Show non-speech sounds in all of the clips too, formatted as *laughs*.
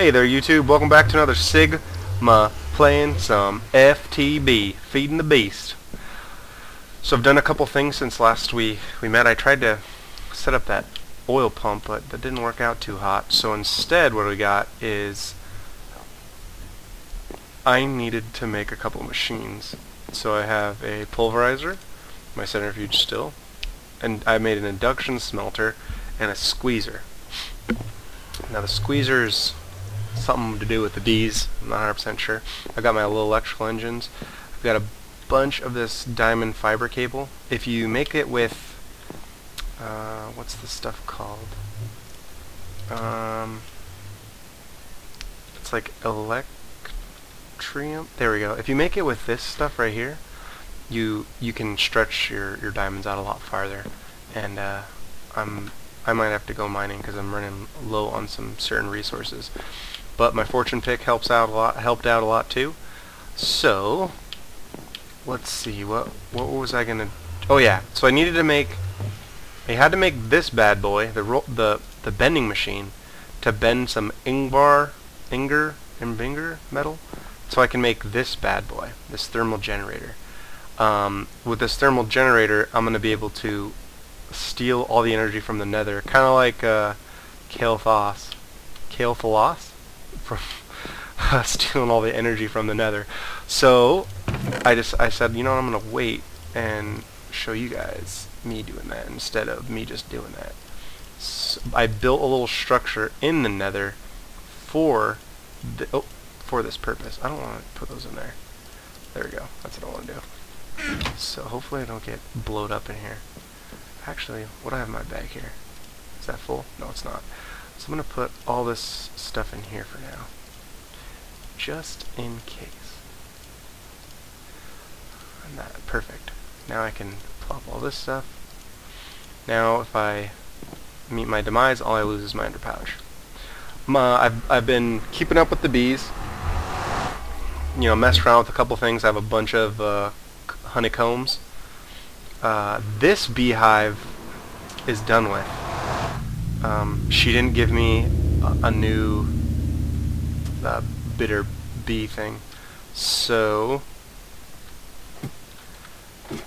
Hey there YouTube, welcome back to another Sigma playing some FTB, Feeding the Beast. So I've done a couple things since last we, we met. I tried to set up that oil pump, but that didn't work out too hot. So instead what we got is I needed to make a couple machines. So I have a pulverizer, my centrifuge still, and I made an induction smelter and a squeezer. Now the squeezer's something to do with the D's, I'm not 100% sure. I've got my little electrical engines. I've got a bunch of this diamond fiber cable. If you make it with, uh, what's the stuff called? Um, it's like electrium. There we go. If you make it with this stuff right here, you you can stretch your your diamonds out a lot farther. And uh, I'm I might have to go mining because I'm running low on some certain resources. But my fortune pick helps out a lot, helped out a lot too. So, let's see, what what was I gonna? Oh yeah, so I needed to make. I had to make this bad boy, the the the bending machine, to bend some Ingvar, Inger, Imbinger metal, so I can make this bad boy, this thermal generator. Um, with this thermal generator, I'm going to be able to steal all the energy from the nether, kind of like uh, Kael'thas. Kael'thas? from *laughs* stealing all the energy from the nether. So I just I said, you know, I'm gonna wait and show you guys me doing that instead of me just doing that. So I built a little structure in the nether for the, oh, for this purpose. I don't want to put those in there. There we go. That's what I want to do. So hopefully I don't get blowed up in here. Actually, what do I have in my bag here? Is that full? No, it's not. So I'm going to put all this stuff in here for now. Just in case. And that, perfect. Now I can plop all this stuff. Now if I meet my demise, all I lose is my ender pouch. My, I've, I've been keeping up with the bees. You know, messed around with a couple things. I have a bunch of uh, honeycombs. Uh, this beehive is done with. Um, she didn't give me a, a new uh, bitter bee thing. So,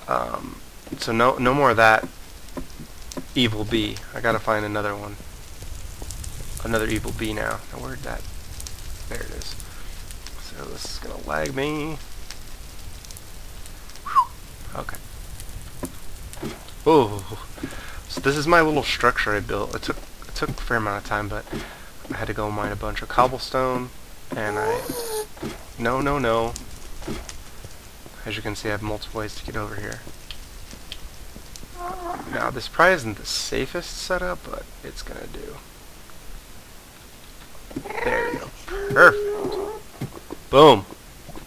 um, so no, no more of that evil bee. I gotta find another one. Another evil bee now. now where'd that? There it is. So this is gonna lag me. Whew. Okay. Oh. So this is my little structure I built. It took it took a fair amount of time, but I had to go mine a bunch of cobblestone, and I... No, no, no. As you can see, I have multiple ways to get over here. Now, this probably isn't the safest setup, but it's gonna do. There we go. Perfect. Boom.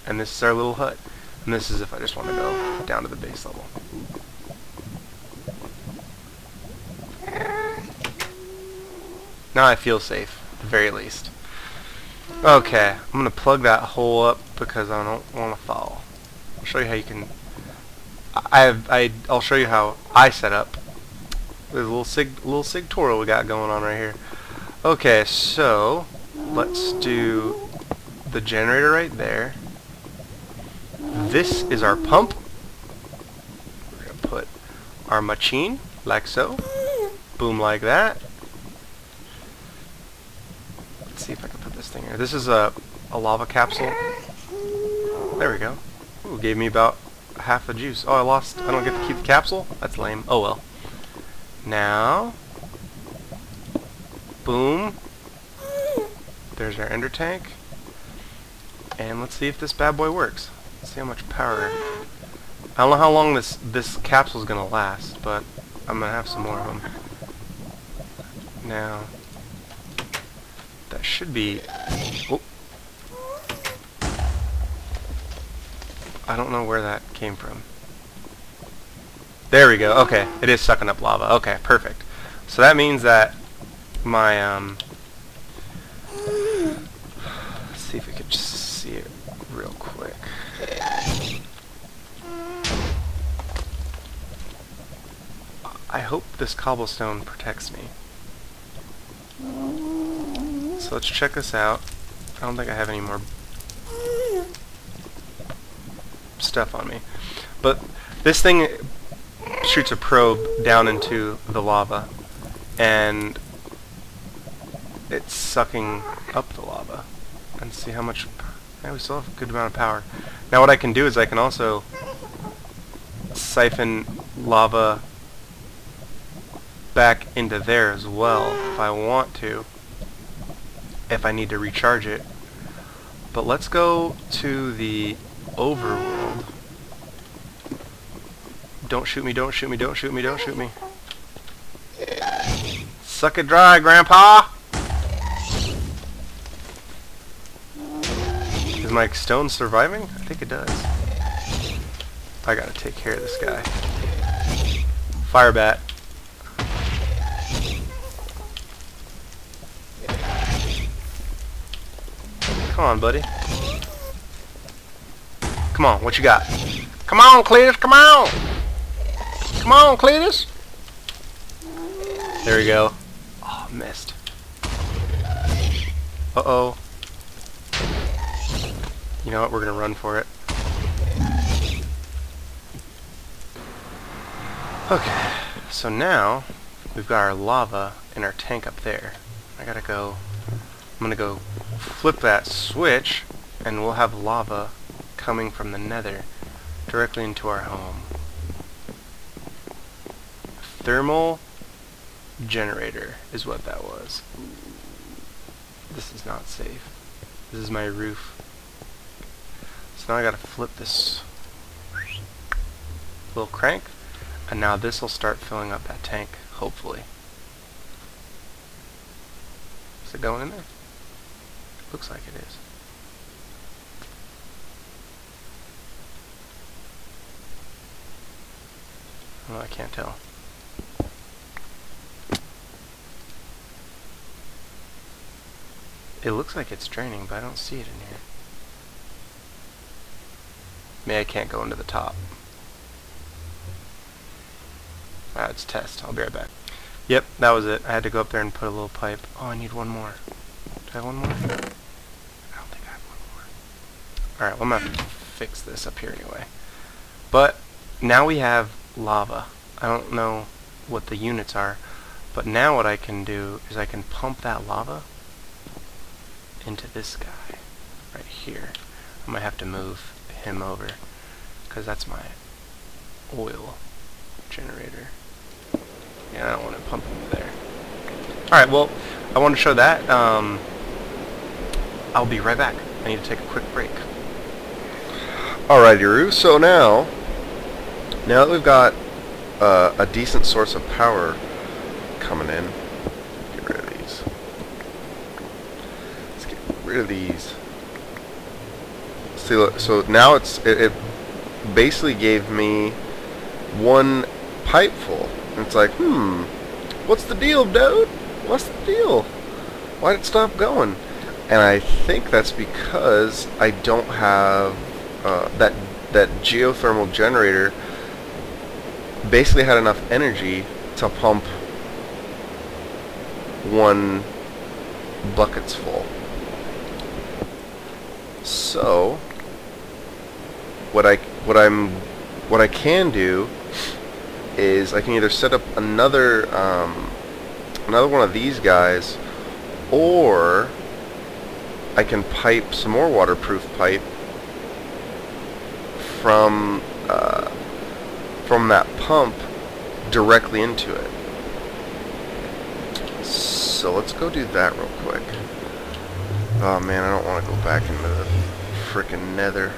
And this is our little hut. And this is if I just want to go down to the base level. Now I feel safe, at the very least. Okay, I'm going to plug that hole up because I don't want to fall. I'll show you how you can... I have, I, I'll show you how I set up. There's a little sig, little sig tutorial we got going on right here. Okay, so let's do the generator right there. This is our pump. We're going to put our machine like so. Boom like that. See if I can put this thing here. This is a, a lava capsule. There we go. Ooh, gave me about half the juice. Oh, I lost. I don't get to keep the capsule? That's lame. Oh well. Now, boom. There's our ender tank. And let's see if this bad boy works. Let's see how much power. I don't know how long this this capsule is gonna last, but I'm gonna have some more of them. Now, should be... Oh. I don't know where that came from. There we go. Okay, it is sucking up lava. Okay, perfect. So that means that my, um... Let's see if we could just see it real quick. I hope this cobblestone protects me. So let's check this out. I don't think I have any more stuff on me. But this thing shoots a probe down into the lava and it's sucking up the lava. And see how much... Yeah, we still have a good amount of power. Now what I can do is I can also siphon lava back into there as well if I want to if I need to recharge it but let's go to the overworld don't shoot me don't shoot me don't shoot me don't shoot me suck it dry grandpa is my stone surviving? I think it does I gotta take care of this guy. Fire bat. Come on, buddy. Come on, what you got? Come on, Cletus, come on! Come on, Cletus! There we go. Oh, missed. Uh-oh. You know what, we're gonna run for it. Okay, so now we've got our lava in our tank up there. I gotta go, I'm gonna go flip that switch and we'll have lava coming from the nether directly into our home. Thermal generator is what that was. This is not safe. This is my roof. So now I gotta flip this little crank and now this will start filling up that tank, hopefully. Is it going in there? Looks like it is. Well, I can't tell. It looks like it's draining, but I don't see it in here. Maybe I can't go into the top. Ah, it's test. I'll be right back. Yep, that was it. I had to go up there and put a little pipe. Oh, I need one more. Do I have one more? I don't think I have one more. Alright, well, I'm going to fix this up here anyway. But, now we have lava. I don't know what the units are, but now what I can do is I can pump that lava into this guy right here. I might have to move him over because that's my oil generator. Yeah, I don't want to pump him there. Alright, well, I want to show that. Um, I'll be right back. I need to take a quick break. Alright, Roo, so now, now that we've got uh, a decent source of power coming in, get rid of these. Let's get rid of these. See, so now it's, it, it basically gave me one pipe full. And it's like, hmm, what's the deal, dude? What's the deal? Why did it stop going? And I think that's because I don't have uh, that that geothermal generator basically had enough energy to pump one bucket's full. So what I what I'm what I can do is I can either set up another um, another one of these guys or I can pipe some more waterproof pipe from uh, from that pump directly into it. So let's go do that real quick. Oh man, I don't want to go back into the freaking nether.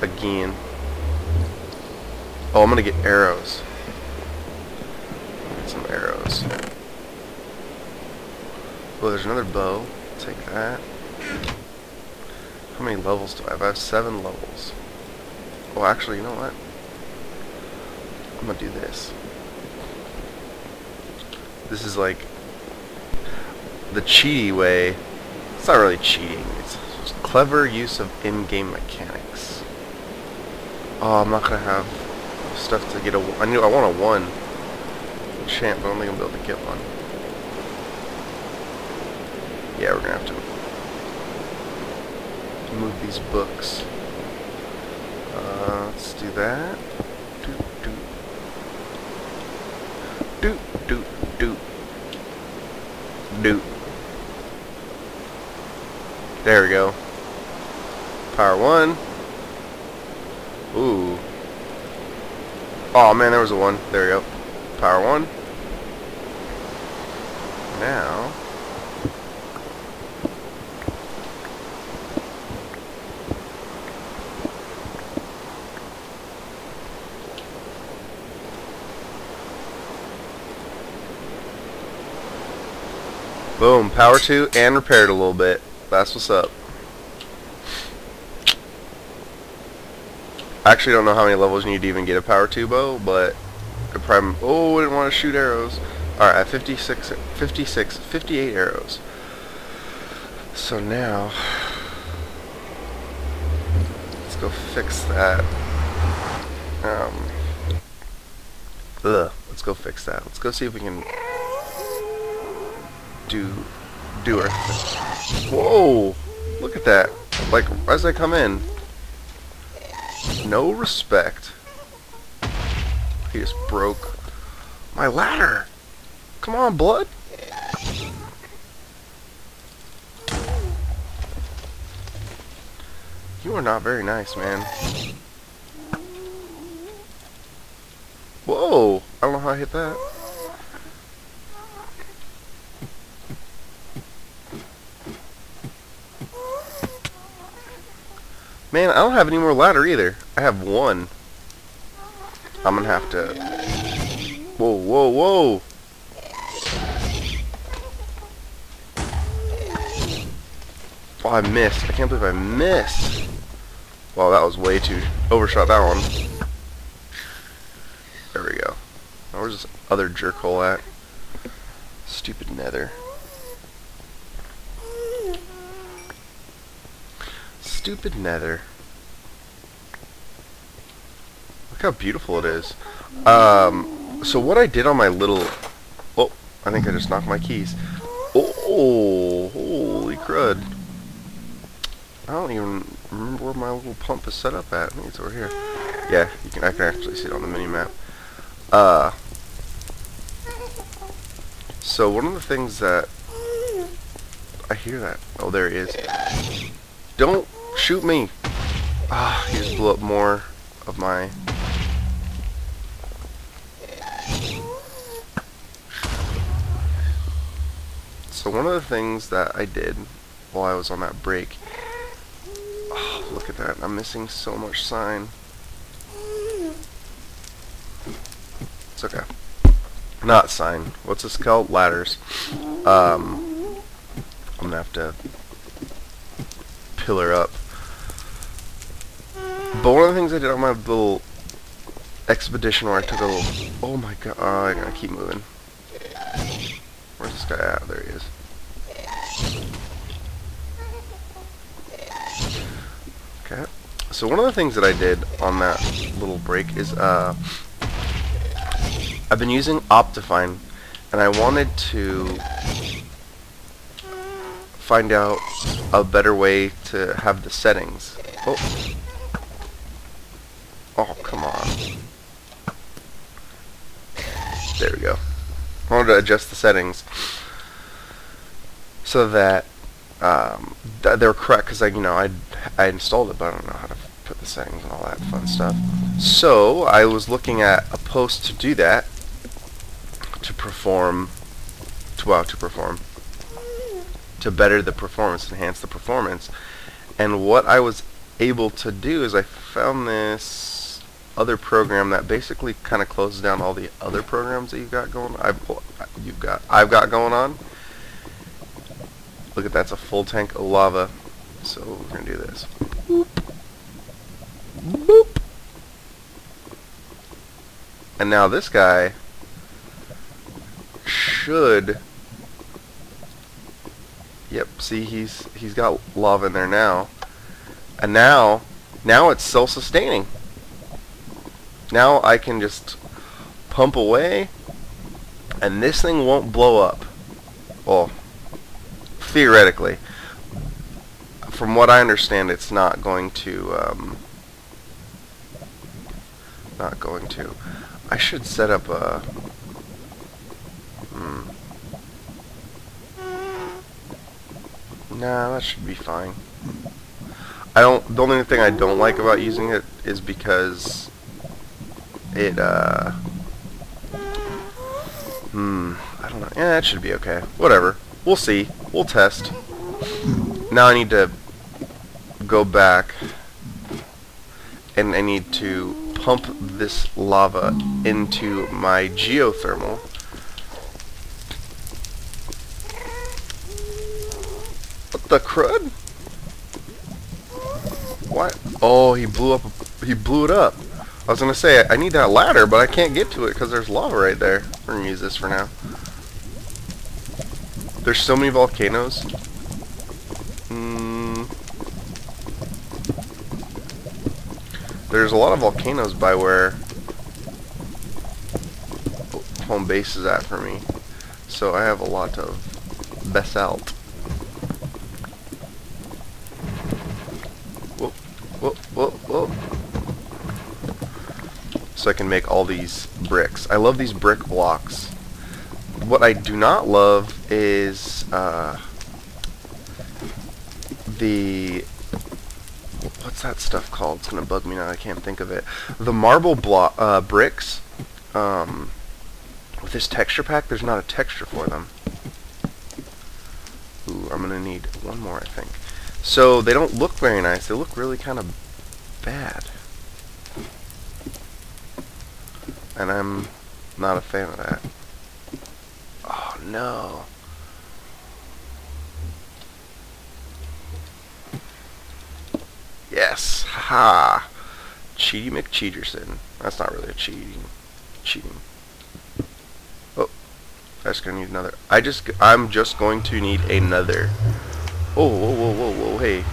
Again. Oh, I'm gonna get arrows. Get some arrows. Oh, there's another bow. Take that. How many levels do I have? I have seven levels. Oh, actually, you know what? I'm gonna do this. This is like the cheaty way. It's not really cheating. It's clever use of in-game mechanics. Oh, I'm not gonna have stuff to get a. I knew I want a one champ, but I'm only gonna be able to get one. Yeah, we're gonna have to move these books. Uh, let's do that. Do do do do do do. There we go. Power one. Ooh. Oh man, there was a one. There we go. Power one. Now. Boom, power 2 and repaired a little bit. That's what's up. I actually don't know how many levels you need to even get a power 2 bow, but I probably, oh, I didn't want to shoot arrows. Alright, at 56, 56, 58 arrows. So now, let's go fix that. Um, ugh, let's go fix that. Let's go see if we can do do our. Whoa! Look at that. Like as I come in. No respect. He just broke my ladder. Come on, blood. You are not very nice, man. Whoa! I don't know how I hit that. Man, I don't have any more ladder either. I have one. I'm gonna have to... Whoa, whoa, whoa! Oh, I missed. I can't believe I missed. Wow, that was way too... Overshot that one. There we go. Where's this other jerkhole at? Stupid nether. Stupid nether. Look how beautiful it is. Um, so what I did on my little... Oh, I think I just knocked my keys. Oh, holy crud. I don't even remember where my little pump is set up at. I think it's over here. Yeah, you can. I can actually see it on the mini map. Uh, so one of the things that I hear that. Oh, there he is. Don't shoot me. Ah, he just blew up more of my. So one of the things that I did while I was on that break Oh, Look at that. I'm missing so much sign. It's okay. Not sign. What's this called? Ladders. Um, I'm gonna have to pillar up. But one of the things I did on my little expedition where I took a little... Oh my god. Oh, I gotta keep moving. Where's this guy at? There he is. Okay. So one of the things that I did on that little break is uh, I've been using Optifine and I wanted to find out a better way to have the settings. Oh. Oh, come on. There we go. I wanted to adjust the settings so that um, th they were correct because I, you know, I I installed it, but I don't know how to put the settings and all that fun stuff. So I was looking at a post to do that to perform, to well, to perform, to better the performance, enhance the performance. And what I was able to do is I found this other program that basically kind of closes down all the other programs that you've got going. I've you've got I've got going on Look at that's a full tank of lava. So we're going to do this. Boop. Boop. And now this guy should Yep, see he's he's got lava in there now. And now now it's self-sustaining. Now I can just pump away and this thing won't blow up. Well, theoretically. From what I understand, it's not going to, um, not going to. I should set up a, hmm. Nah, that should be fine. I don't, the only thing I don't like about using it is because it, uh, hmm, I don't know. Yeah, that should be okay. Whatever. We'll see. We'll test. Now I need to go back and I need to pump this lava into my geothermal. What the crud? What? Oh, he blew up. He blew it up. I was gonna say I need that ladder, but I can't get to it because there's lava right there. We're gonna use this for now. There's so many volcanoes. Mm. There's a lot of volcanoes by where home base is at for me. So I have a lot of basalt. Whoa, whoa, whoa, whoa. So I can make all these bricks. I love these brick blocks. What I do not love is uh, the what's that stuff called? It's gonna bug me now. I can't think of it. The marble block uh, bricks. Um, with this texture pack, there's not a texture for them. Ooh, I'm gonna need one more, I think. So they don't look very nice. They look really kind of bad. And I'm not a fan of that. Oh no. Yes. Ha. Cheaty McCheaterson. That's not really a cheating. Cheating. Oh. I just gonna need another. I just. I'm just going to need another. Oh, whoa, whoa, whoa, whoa, hey.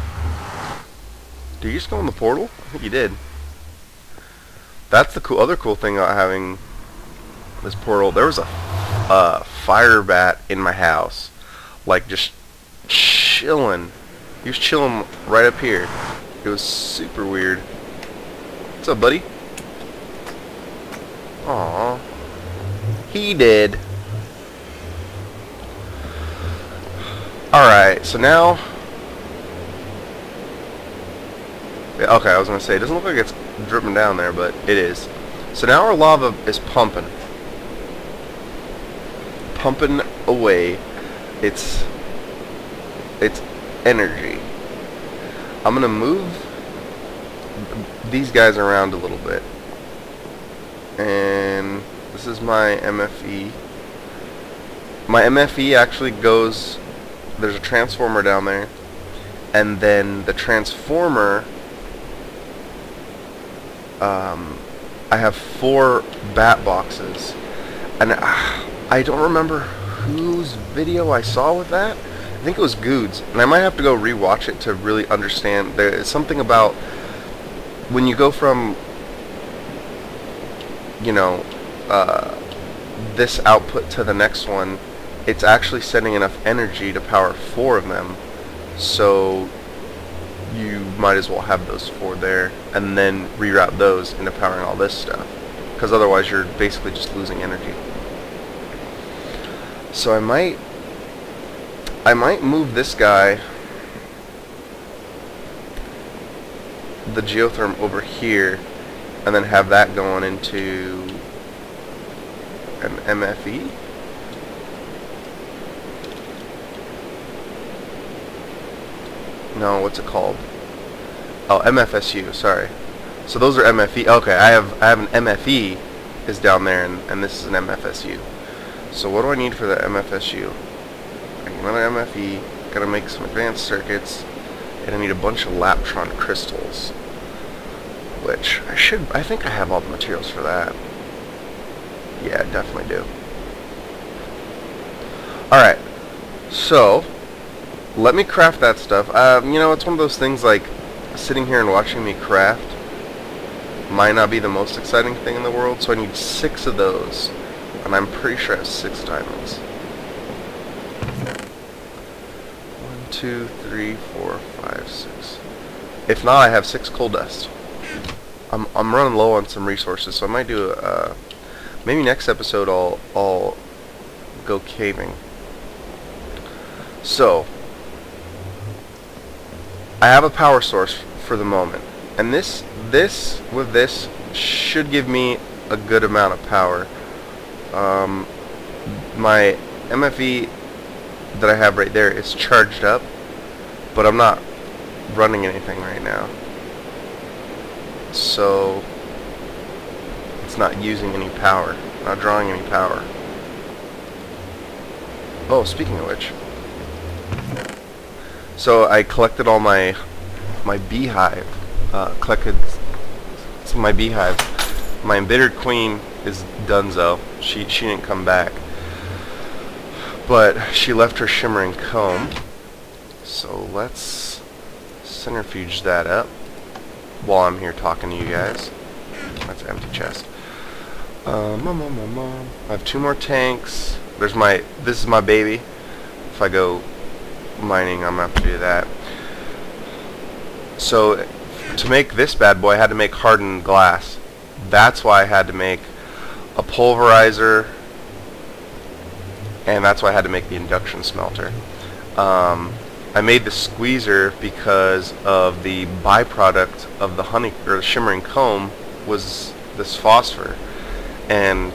Did you just go in the portal? I think you did. That's the cool, other cool thing about having this portal. There was a uh, fire bat in my house, like just chilling. He was chilling right up here. It was super weird. What's up, buddy? Aw. He did. Alright, so now... Okay, I was to say, it doesn't look like it's dripping down there, but it is. So now our lava is pumping. Pumping away its its energy. I'm gonna move these guys around a little bit. And this is my MFE. My MFE actually goes there's a transformer down there and then the transformer um, I have four bat boxes and uh, I don't remember whose video I saw with that. I think it was Guude's and I might have to go rewatch it to really understand. There's something about when you go from you know uh, this output to the next one it's actually sending enough energy to power four of them. So you might as well have those four there and then reroute those into powering all this stuff because otherwise you're basically just losing energy. So I might I might move this guy the geotherm over here and then have that going into an MFE no, what's it called? Oh, MFSU, sorry. So those are MFE. Okay, I have I have an MFE is down there, and, and this is an MFSU. So what do I need for the MFSU? Another MFE, gotta make some advanced circuits, and I need a bunch of Lapotron crystals. Which, I should, I think I have all the materials for that. Yeah, definitely do. Alright, so, let me craft that stuff. Um, you know, it's one of those things like sitting here and watching me craft might not be the most exciting thing in the world, so I need six of those. And I'm pretty sure I have six diamonds. One, two, three, four, five, six. If not, I have six coal dust. I'm I'm running low on some resources, so I might do uh, maybe next episode. I'll I'll go caving. So I have a power source for the moment, and this this with this should give me a good amount of power. Um, my MFE that I have right there is charged up, but I'm not running anything right now. So it's not using any power, not drawing any power. Oh, speaking of which, so I collected all my my beehive, uh, collected some my beehive. My embittered queen is Dunzo. She she didn't come back, but she left her shimmering comb. So let's centrifuge that up while I'm here talking to you guys. That's empty chest. Mom, mom, mom. I have two more tanks. There's my. This is my baby. If I go mining, I'm gonna have to do that. So, to make this bad boy, I had to make hardened glass. That's why I had to make a pulverizer, and that's why I had to make the induction smelter. Um, I made the squeezer because of the byproduct of the honey or the shimmering comb was this phosphor, and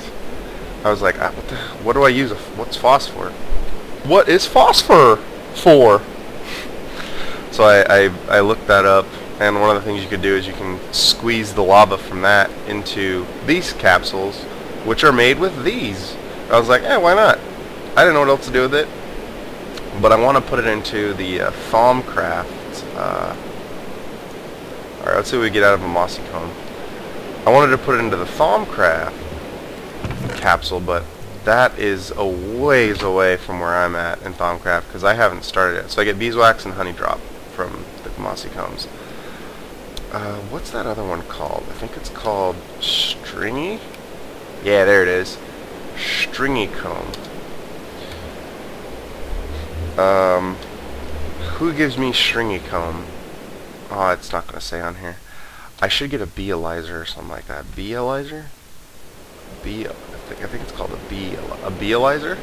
I was like, ah, what, the, what do I use? What's phosphor? What is phosphor for? So I, I, I looked that up, and one of the things you could do is you can squeeze the lava from that into these capsules, which are made with these. I was like, eh, why not? I didn't know what else to do with it, but I want to put it into the uh, Thaumcraft. Uh, Alright, let's see what we get out of a mossy comb. I wanted to put it into the Thaumcraft capsule, but that is a ways away from where I'm at in Thaumcraft because I haven't started it. So I get beeswax and honey drop from the mossy combs. Uh, what's that other one called? I think it's called Stringy? Yeah, there it is. Stringy comb. Um, who gives me stringy comb? Oh, it's not going to say on here. I should get a Beealyzer or something like that. Beealyzer? Bee, I think, it's called a bee, a Beealyzer?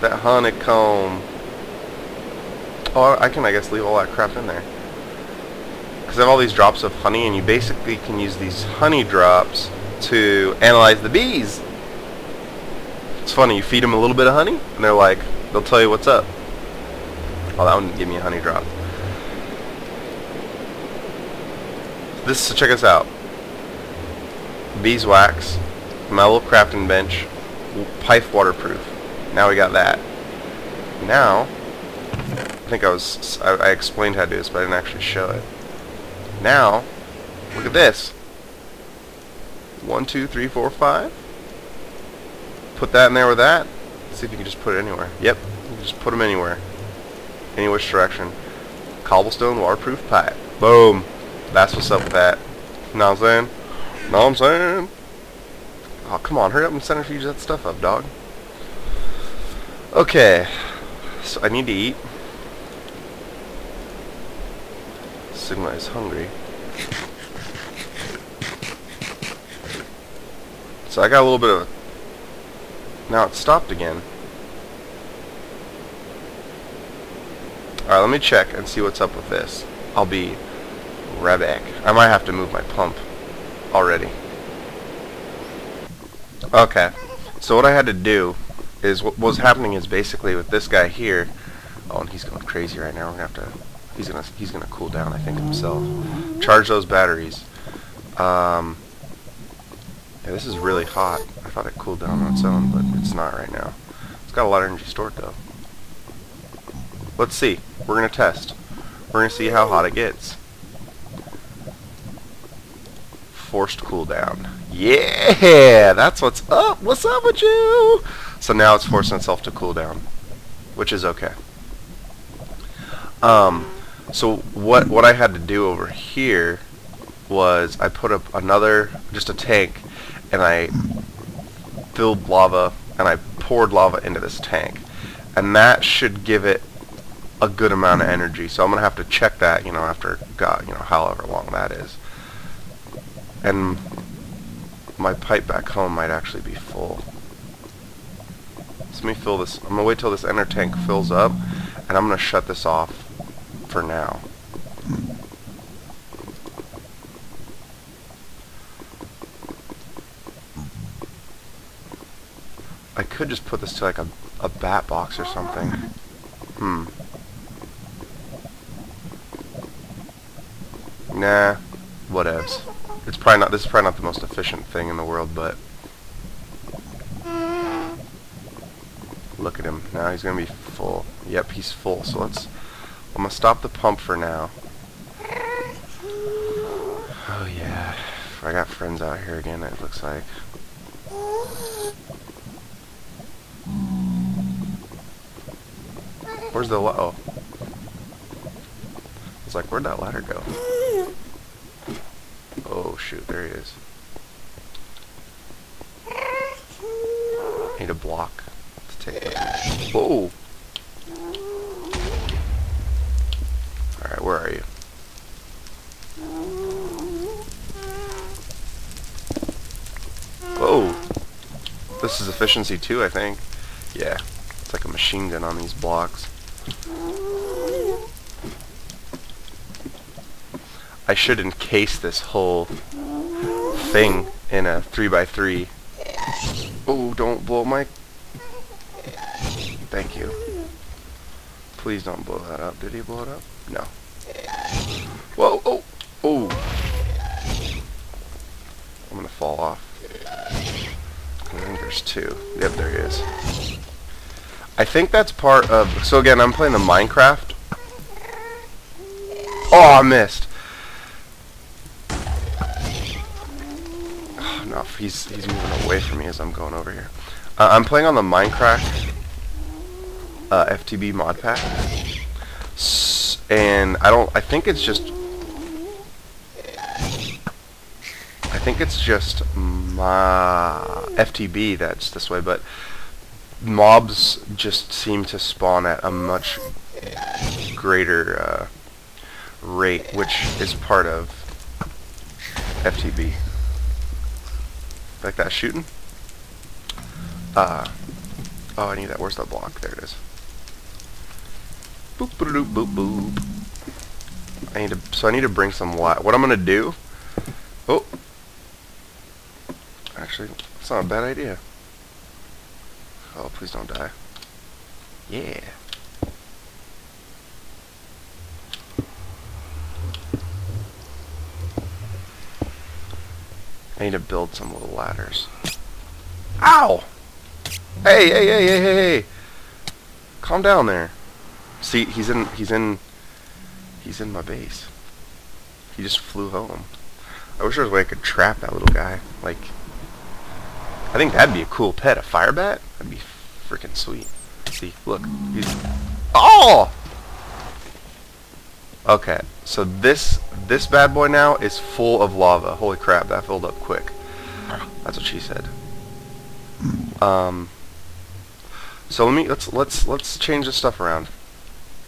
That honeycomb. Oh, I can, I guess, leave all that crap in there. Because I have all these drops of honey, and you basically can use these honey drops to analyze the bees. It's funny, you feed them a little bit of honey, and they're like, they'll tell you what's up. Oh, that one didn't give me a honey drop. This, so check us out. Beeswax, my little crafting bench, pipe waterproof. Now we got that. Now, I think I was, I, I explained how to do this, but I didn't actually show it. Now, look at this. One, two, three, four, five. Put that in there with that. See if you can just put it anywhere. Yep, just put them anywhere. Any which direction. Cobblestone waterproof pipe. Boom. That's what's up with that. Know what I'm saying? Know what I'm saying? Oh, come on. Hurry up and centrifuge that stuff up, dog. Okay. So I need to eat. Sigma is hungry. So I got a little bit of... Now it stopped again. Alright, let me check and see what's up with this. I'll be right back. I might have to move my pump already. Okay, so what I had to do is what was happening is basically with this guy here. Oh, and he's going crazy right now. We're gonna have to. He's gonna he's gonna cool down. I think himself. Charge those batteries. Um. Yeah, this is really hot. I thought it cooled down on its own, but it's not right now. It's got a lot of energy stored though. Let's see. We're gonna test. We're gonna see how hot it gets. Forced cooldown. Yeah, that's what's up. What's up with you? So now it's forcing itself to cool down, which is okay. Um, so what what I had to do over here was I put up another just a tank, and I filled lava and I poured lava into this tank, and that should give it a good amount of energy. So I'm gonna have to check that, you know, after God, you know, however long that is. And my pipe back home might actually be full. So let me fill this. I'm gonna wait till this ender tank fills up, and I'm gonna shut this off for now. I could just put this to like a, a bat box or something. Hmm. Nah. It's probably not. This is probably not the most efficient thing in the world, but look at him now. He's gonna be full. Yep, he's full. So let's. I'm gonna stop the pump for now. Oh yeah, I got friends out here again. It looks like. Where's the oh? It's like where'd that ladder go? There he is. Need a block to take it. Whoa! Alright, where are you? Whoa! This is efficiency too, I think. Yeah, it's like a machine gun on these blocks. I should encase this whole thing in a 3x3. Oh, don't blow my... Thank you. Please don't blow that up. Did he blow it up? No. Whoa, oh, oh. I'm gonna fall off. I think there's two. Yep, there he is. I think that's part of... So again, I'm playing the Minecraft. Oh, I missed. He's, he's moving away from me as I'm going over here. Uh, I'm playing on the Minecraft uh, FTB mod pack. S and I don't... I think it's just... I think it's just my FTB that's this way, but mobs just seem to spawn at a much greater uh, rate, which is part of FTB. Like that shooting? Uh, oh, I need that. Where's that block? There it is. Boop, boop, boop, boop, boop. I need to, so I need to bring some light. What I'm gonna do, oh, actually, it's not a bad idea. Oh, please don't die. Yeah. Need to build some little ladders. Ow! Hey, hey, hey, hey, hey, hey! Calm down there. See, he's in, he's in, he's in my base. He just flew home. I wish there was a way I could trap that little guy. Like, I think that'd be a cool pet. A fire bat? That'd be freaking sweet. See, look. He's, oh! Okay, so this this bad boy now is full of lava. Holy crap, that filled up quick. That's what she said. Um. So let me let's let's let's change this stuff around.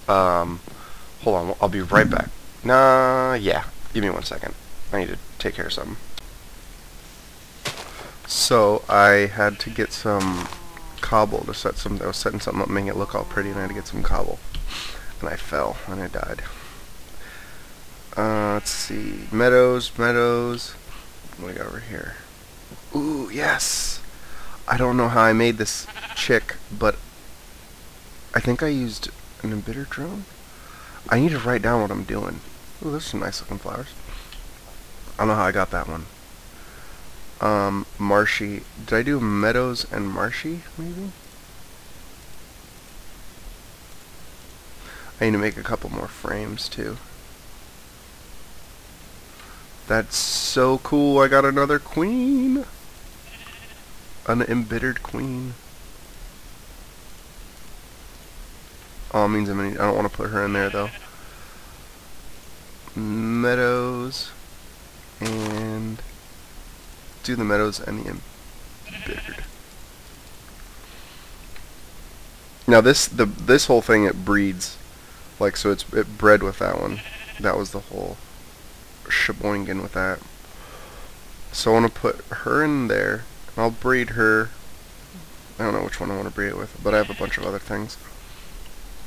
Um, hold on, I'll be right back. Nah, yeah. Give me one second. I need to take care of something. So I had to get some cobble to set some. I was setting something up, making it look all pretty, and I had to get some cobble, and I fell and I died. Uh, let's see. Meadows, meadows. What do we got over here? Ooh, yes! I don't know how I made this chick, but I think I used an embittered drone? I need to write down what I'm doing. Ooh, there's some nice looking flowers. I don't know how I got that one. Um, marshy. Did I do meadows and marshy, maybe? I need to make a couple more frames, too. That's so cool. I got another queen. An embittered queen. Oh, means I'm gonna, I don't want to put her in there though. Meadows and do the meadows and the embittered. Now this the this whole thing it breeds Like, so it's it bred with that one. That was the whole sheboingen with that. So I want to put her in there. And I'll breed her. I don't know which one I want to breed it with, but I have a bunch of other things.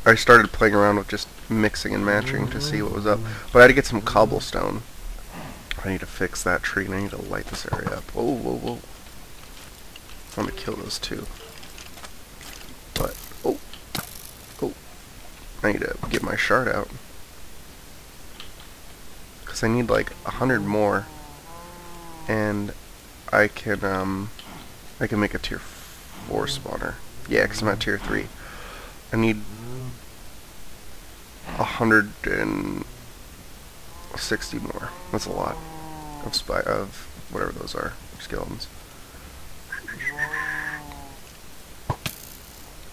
I started playing around with just mixing and matching to see what was up. But I had to get some cobblestone. I need to fix that tree and I need to light this area up. Whoa, whoa, whoa. I'm gonna kill those two. But, oh, oh. I need to get my shard out. Because I need like a hundred more. And I can, um, I can make a tier 4 spawner. Yeah, because I'm at tier 3. I need a hundred and sixty more. That's a lot of spy of whatever those are skeletons.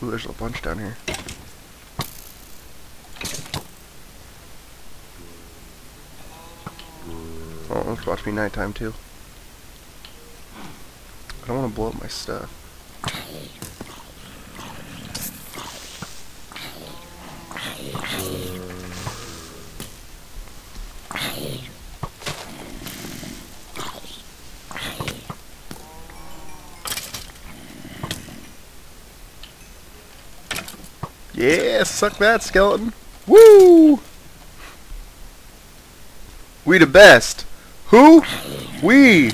Ooh, there's a bunch down here. Oh, it's about to be nighttime too. I don't want to blow up my stuff. Yeah, suck that, skeleton. Woo! We the best. Who? We.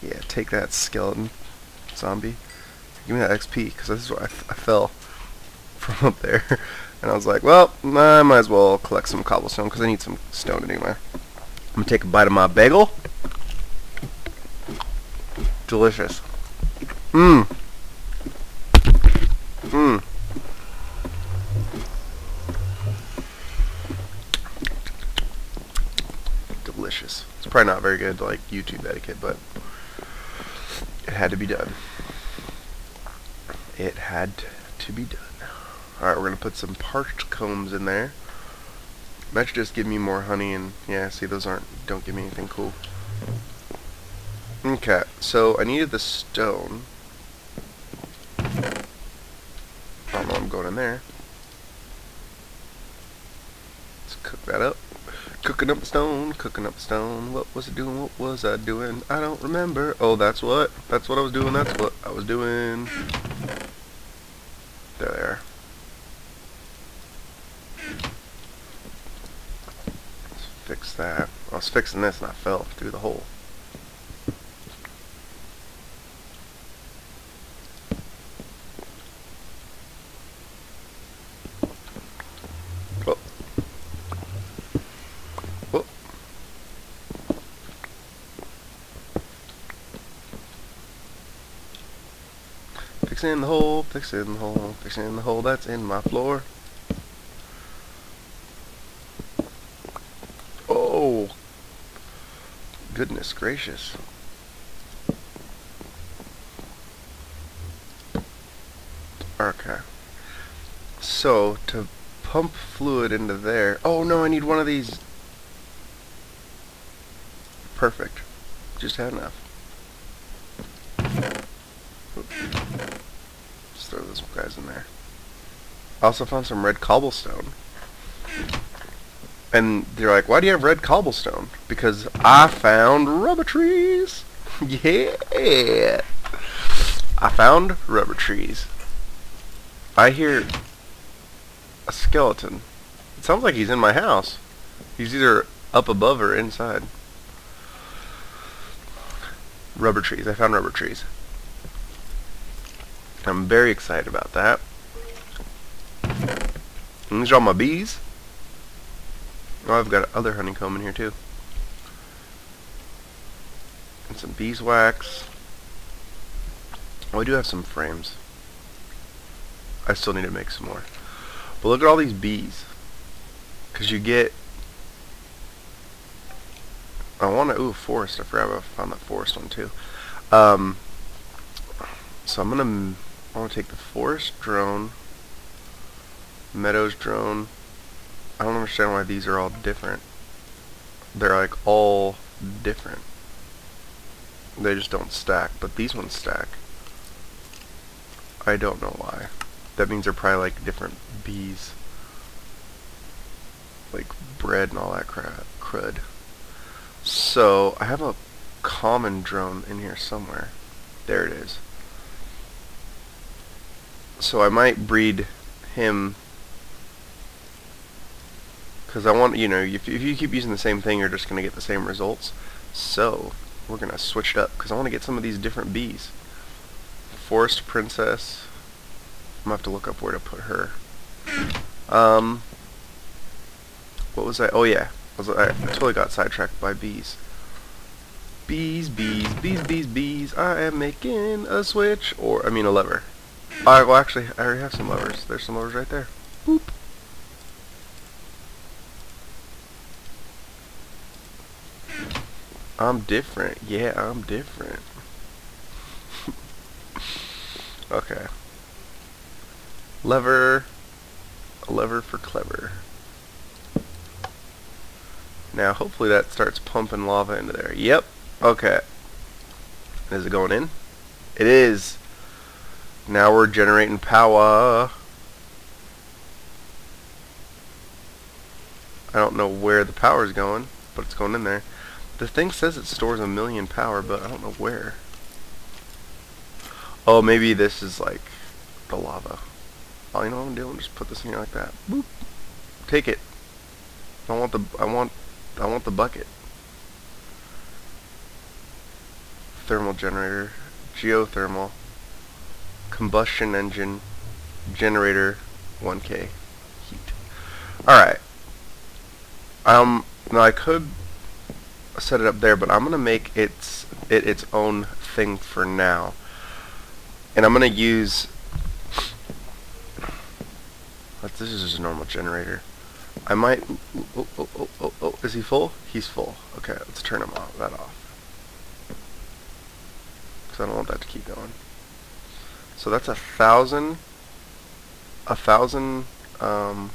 Yeah, take that, skeleton. Zombie. Give me that XP, because this is where I, I fell from up there. *laughs* And I was like, well, I might as well collect some cobblestone, because I need some stone anyway. I'm going to take a bite of my bagel. Delicious. Mmm. Delicious. It's probably not very good, like YouTube etiquette, but it had to be done. It had to be done. Alright, we're going to put some parched combs in there. That should just give me more honey and, yeah, see, those aren't, don't give me anything cool. Okay, so I needed the stone. I don't know I'm going in there. Let's cook that up. Cooking up a stone, cooking up a stone. What was I doing? What was I doing? I don't remember. Oh, that's what? That's what I was doing. That's what I was doing. There. Let's fix that. I was fixing this and I fell through the hole. Oh. Oh. Fixing the hole, fixing the hole, fixing the hole that's in my floor. Oh! Goodness gracious. Okay. So, to pump fluid into there... Oh no, I need one of these. Perfect. Just had enough. Just throw those guys in there. I also found some red cobblestone. And they're like, why do you have red cobblestone? Because I found rubber trees. *laughs* yeah. I found rubber trees. I hear a skeleton. It sounds like he's in my house. He's either up above or inside. Rubber trees. I found rubber trees. I'm very excited about that. And these are all my bees. Oh, I've got other honeycomb in here too. And some beeswax. Oh, I do have some frames. I still need to make some more. But look at all these bees. Because you get... I want to... Ooh, forest. I forgot I found that forest one too. Um, so I'm going to... I want to take the forest drone. Meadows drone. I don't understand why these are all different. They're like all different. They just don't stack, but these ones stack. I don't know why. that means they're probably like different bees. Like bred and all that crap, crud. So, I have a common drone in here somewhere. There it is. So I might breed him because I want, you know, if, if you keep using the same thing, you're just going to get the same results. So, we're going to switch it up because I want to get some of these different bees. Forest Princess. I'm to have to look up where to put her. Um, what was I? Oh, yeah. I, was, I totally got sidetracked by bees. Bees, bees, bees, bees, bees. I am making a switch, or, I mean, a lever. Alright, well, actually, I already have some levers. There's some levers right there. Boop. I'm different. Yeah, I'm different. *laughs* okay. Lever. Lever for clever. Now, hopefully that starts pumping lava into there. Yep. Okay. Is it going in? It is. Now we're generating power. I don't know where the power is going, but it's going in there. The thing says it stores a million power, but I don't know where. Oh, maybe this is like the lava. Oh, you know what I'm doing? Just put this in here like that. Boop. Take it. I want the I want I want the bucket. Thermal generator, geothermal, combustion engine, generator, 1K heat. All right. Um. Now I could set it up there, but I'm gonna make its it its own thing for now, and I'm gonna use. This is just a normal generator. I might. Oh, oh, oh, oh, oh, is he full? He's full. Okay, let's turn him off. That off. Because I don't want that to keep going. So that's a thousand. A thousand. Um,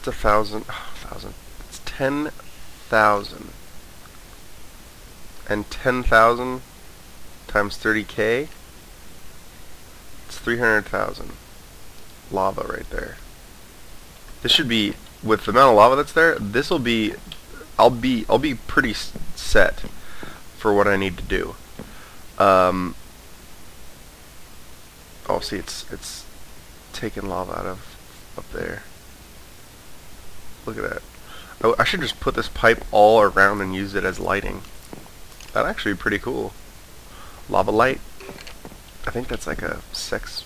That's a thousand. Oh, thousand. It's ten thousand. And ten thousand times thirty k. It's three hundred thousand. Lava right there. This should be with the amount of lava that's there. This will be. I'll be. I'll be pretty set for what I need to do. Um. Oh, see, it's it's taking lava out of up there. Look at that. Oh, I should just put this pipe all around and use it as lighting. That'd actually be pretty cool. Lava light. I think that's like a sex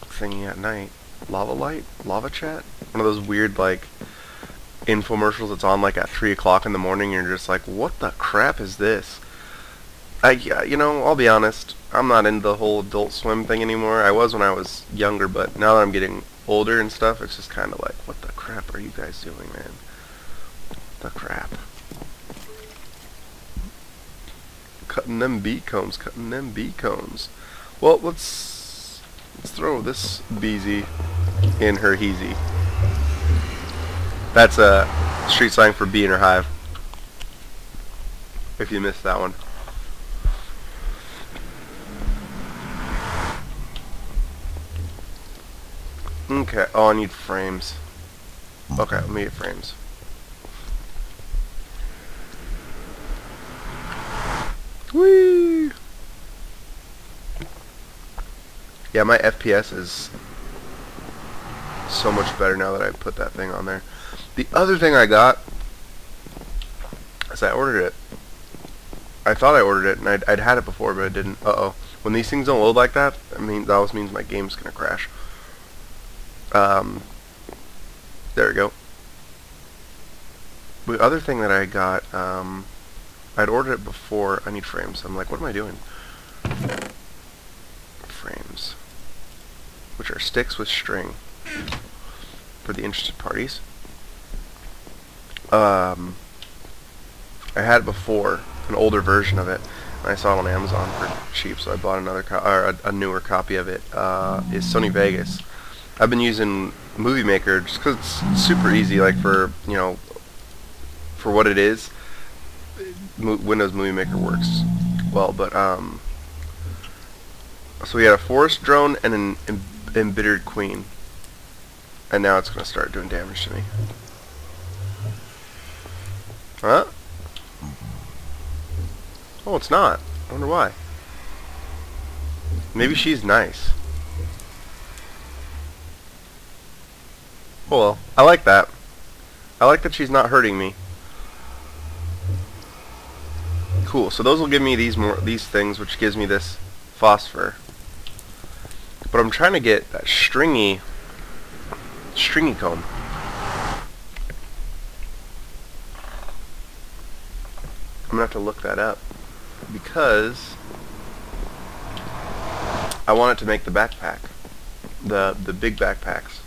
thingy at night. Lava light? Lava chat? One of those weird, like, infomercials that's on, like, at 3 o'clock in the morning and you're just like, what the crap is this? I, you know, I'll be honest. I'm not into the whole Adult Swim thing anymore. I was when I was younger, but now that I'm getting older and stuff, it's just kind of like, what the crap are you guys doing, man? The crap. Cutting them bee combs, cutting them bee combs. Well, let's let's throw this beezy in her heezy. That's a street slang for bee in her hive. If you missed that one. Okay, oh I need frames. Okay, let me get frames. Whee! Yeah, my FPS is so much better now that I put that thing on there. The other thing I got is I ordered it. I thought I ordered it, and I'd, I'd had it before, but I didn't. Uh-oh. When these things don't load like that, I mean, that always means my game's gonna crash. Um, there we go. The other thing that I got, um, I'd ordered it before. I need frames. I'm like, what am I doing? Frames. Which are sticks with string. For the interested parties. Um, I had before, an older version of it. And I saw it on Amazon for cheap, so I bought another, or a, a, newer copy of it. Uh, is Sony Vegas. I've been using Movie Maker just because it's super easy, like for, you know, for what it is. Mo Windows Movie Maker works well, but, um, So we had a forest drone and an em embittered queen. And now it's going to start doing damage to me. Huh? Oh, it's not. I wonder why. Maybe she's nice. Oh well, I like that. I like that she's not hurting me. Cool. So those will give me these more these things, which gives me this phosphor. But I'm trying to get that stringy stringy comb. I'm gonna have to look that up because I want it to make the backpack, the the big backpacks.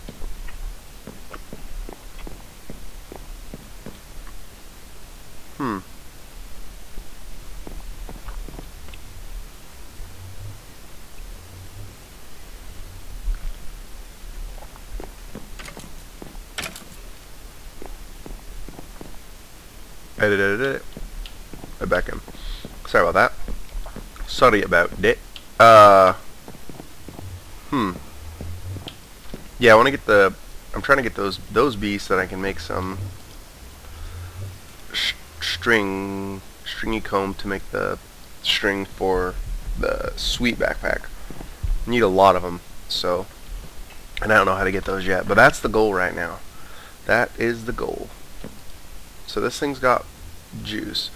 Hmm. Edit, edit, edit. Right back in. Sorry about that. Sorry about that. Uh. Hmm. Yeah, I want to get the. I'm trying to get those those beasts that I can make some string stringy comb to make the string for the sweet backpack. Need a lot of them, so and I don't know how to get those yet, but that's the goal right now. That is the goal. So this thing's got juice.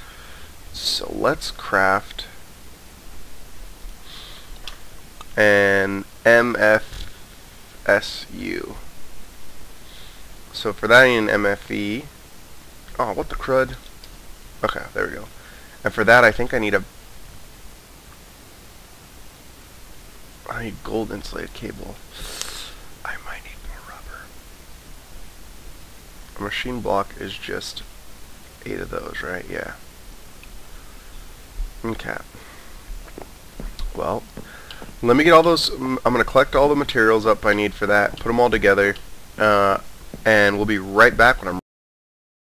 So let's craft an MFSU. So for that I need an MFE. Oh, what the crud? Okay, there we go. And for that I think I need a I need gold insulated cable. I might need more rubber. A machine block is just eight of those, right? Yeah. Okay. Well, let me get all those. I'm going to collect all the materials up I need for that, put them all together, uh, and we'll be right back when I'm